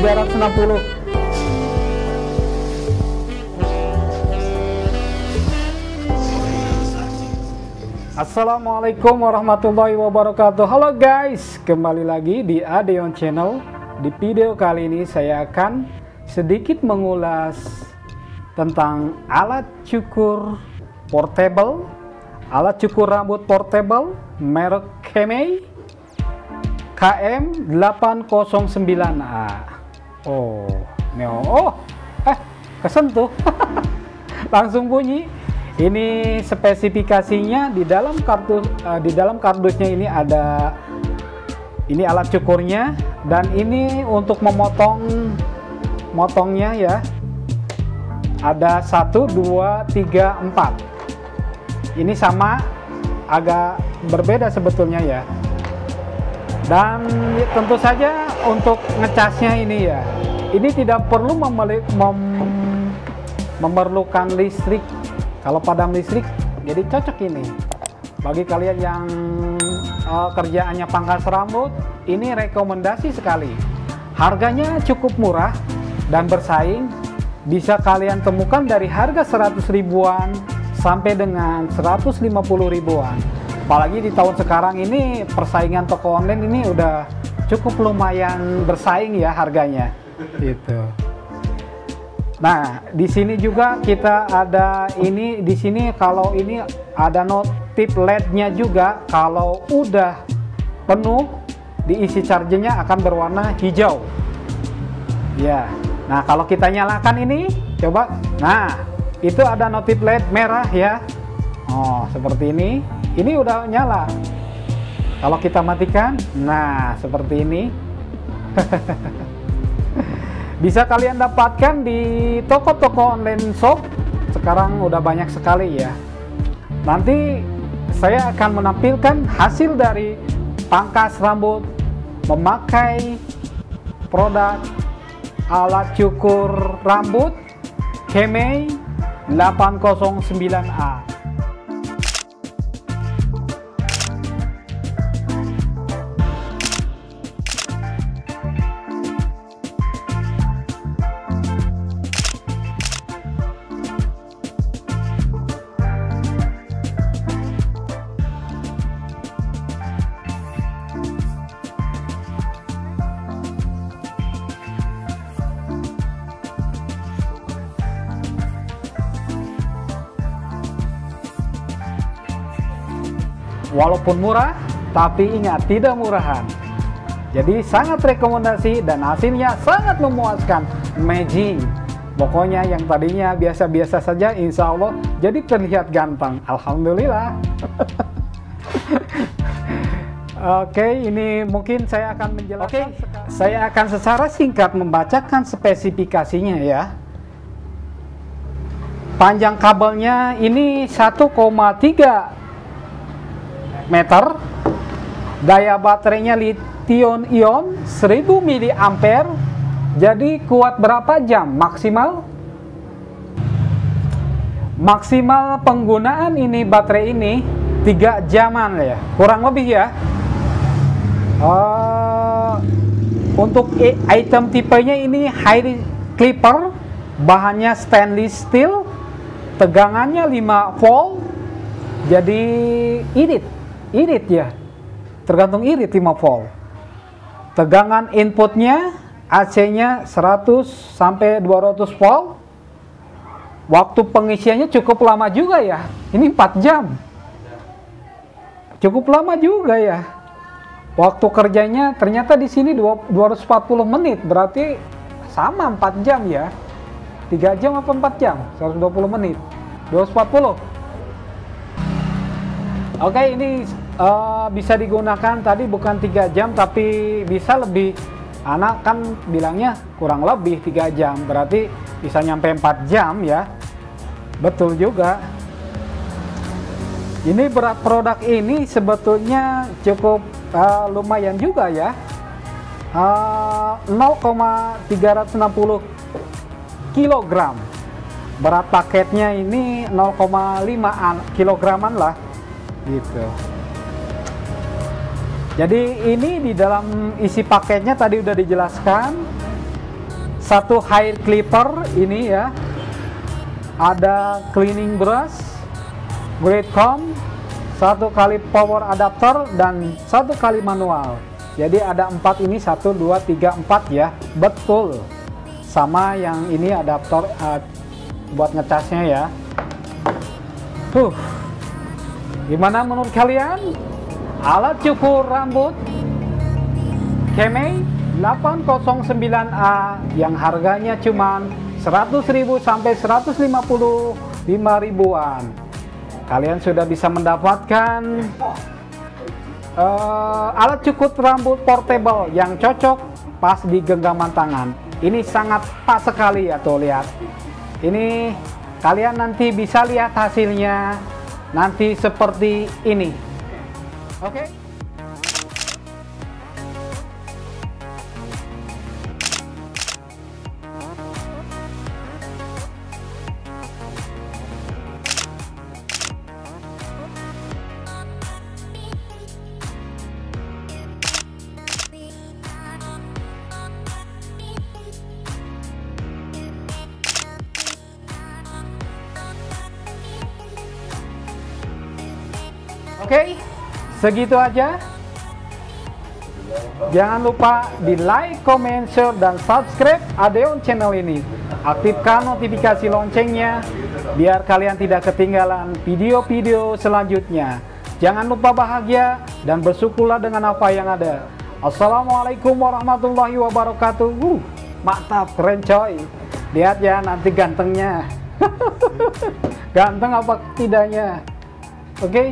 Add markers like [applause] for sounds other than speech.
360 Assalamualaikum warahmatullahi wabarakatuh. Halo guys, kembali lagi di Adeon Channel. Di video kali ini saya akan sedikit mengulas tentang alat cukur portable Alat cukur rambut portable merek Kemei KM809A Oh, neo. Oh, eh, kesentuh. [laughs] Langsung bunyi. Ini spesifikasinya di dalam kartu uh, di dalam kardusnya ini ada ini alat cukurnya. Dan ini untuk memotong motongnya ya. Ada satu dua tiga empat. Ini sama agak berbeda sebetulnya ya. Dan tentu saja untuk ngecasnya ini ya ini tidak perlu mem memerlukan listrik. Kalau padam listrik jadi cocok ini. Bagi kalian yang uh, kerjaannya pangkas rambut ini rekomendasi sekali. Harganya cukup murah dan bersaing. Bisa kalian temukan dari harga 100 ribuan sampai dengan 150 ribuan. Apalagi di tahun sekarang ini persaingan toko online ini udah cukup lumayan bersaing ya harganya gitu Nah, di sini juga kita ada ini di sini kalau ini ada notif LED-nya juga kalau udah penuh diisi chargernya akan berwarna hijau. Ya. Nah, kalau kita nyalakan ini coba. Nah, itu ada notif LED merah ya. Oh, seperti ini. Ini udah nyala. Kalau kita matikan, nah seperti ini. [laughs] bisa kalian dapatkan di toko-toko online shop. Sekarang udah banyak sekali ya. Nanti saya akan menampilkan hasil dari pangkas rambut memakai produk alat cukur rambut Kemei 809A Walaupun murah, tapi ingat tidak murahan. Jadi sangat rekomendasi dan hasilnya sangat memuaskan. Magic. Pokoknya yang tadinya biasa-biasa saja, insya Allah jadi terlihat ganteng. Alhamdulillah. [laughs] Oke, ini mungkin saya akan menjelaskan. Oke, saya akan secara singkat membacakan spesifikasinya ya. Panjang kabelnya ini 1,3 meter. Daya baterainya lithium ion 1000 mAh jadi kuat berapa jam? Maksimal? Maksimal penggunaan ini baterai ini 3 jaman ya. Kurang lebih ya. Uh, untuk item tipenya ini high clipper. Bahannya stainless steel. Tegangannya 5 volt. Jadi irit irit ya. Tergantung irit 5 volt. Tegangan inputnya AC-nya 100 sampai 200 volt. Waktu pengisiannya cukup lama juga ya. Ini 4 jam. Cukup lama juga ya. Waktu kerjanya ternyata di sini 240 menit. Berarti sama 4 jam ya. 3 jam apa 4 jam? 120 menit. 240 Oke, ini uh, bisa digunakan tadi bukan tiga jam tapi bisa lebih. Anak kan bilangnya kurang lebih tiga jam, berarti bisa nyampe 4 jam ya. Betul juga. Ini berat produk ini sebetulnya cukup uh, lumayan juga ya. Uh, 0,360 kilogram. Berat paketnya ini 0,5 kilograman lah gitu jadi ini di dalam isi paketnya tadi udah dijelaskan. Satu hair clipper ini ya. Ada cleaning brush great comb satu kali power adapter dan satu kali manual. Jadi ada empat ini satu dua tiga empat ya. Betul. Sama yang ini adaptor uh, buat ngecasnya ya. Huh. Gimana menurut kalian? Alat cukur rambut Kemei 809A yang harganya cuma 100.000 sampai 155 ribuan. Kalian sudah bisa mendapatkan uh, alat cukur rambut portable yang cocok pas di genggaman tangan. Ini sangat pas sekali ya tuh lihat. Ini kalian nanti bisa lihat hasilnya nanti seperti ini oke okay? Segitu aja. Jangan lupa di like, comment, share, dan subscribe Adeon channel ini. Aktifkan notifikasi loncengnya biar kalian tidak ketinggalan video-video selanjutnya. Jangan lupa bahagia dan bersyukurlah dengan apa yang ada. Assalamualaikum warahmatullahi wabarakatuh. Uh, mantap, keren coy. Lihat ya nanti gantengnya. [laughs] Ganteng apa tidaknya? Oke. Okay?